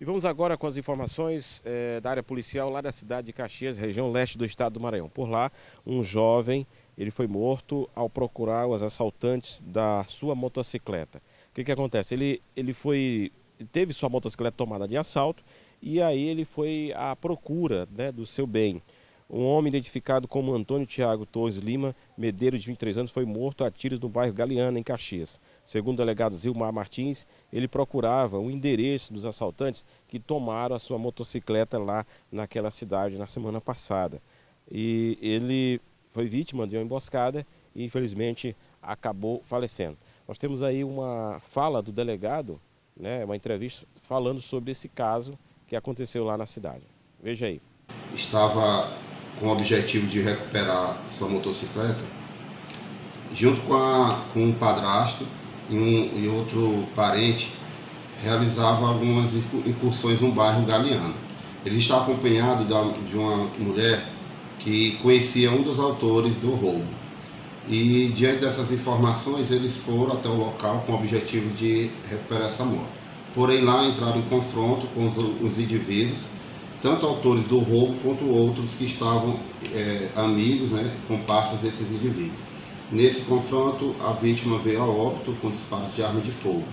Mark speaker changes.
Speaker 1: E vamos agora com as informações é, da área policial lá da cidade de Caxias, região leste do estado do Maranhão. Por lá, um jovem ele foi morto ao procurar os assaltantes da sua motocicleta. O que, que acontece? Ele, ele foi teve sua motocicleta tomada de assalto e aí ele foi à procura né, do seu bem. Um homem identificado como Antônio Tiago Torres Lima, medeiro de 23 anos, foi morto a tiros no bairro Galeana, em Caxias. Segundo o delegado Zilmar Martins, ele procurava o endereço dos assaltantes que tomaram a sua motocicleta lá naquela cidade na semana passada. E ele foi vítima de uma emboscada e infelizmente acabou falecendo. Nós temos aí uma fala do delegado, né, uma entrevista falando sobre esse caso que aconteceu lá na cidade. Veja aí.
Speaker 2: Estava com o objetivo de recuperar sua motocicleta, junto com, a, com um padrasto e, um, e outro parente, realizava algumas incursões no bairro Galeano. Ele está acompanhado de uma mulher que conhecia um dos autores do roubo. E diante dessas informações, eles foram até o local com o objetivo de recuperar essa moto. Porém, lá entraram em confronto com os, os indivíduos tanto autores do roubo quanto outros que estavam é, amigos, né, comparsas desses indivíduos. Nesse confronto, a vítima veio a óbito com disparos de arma de fogo.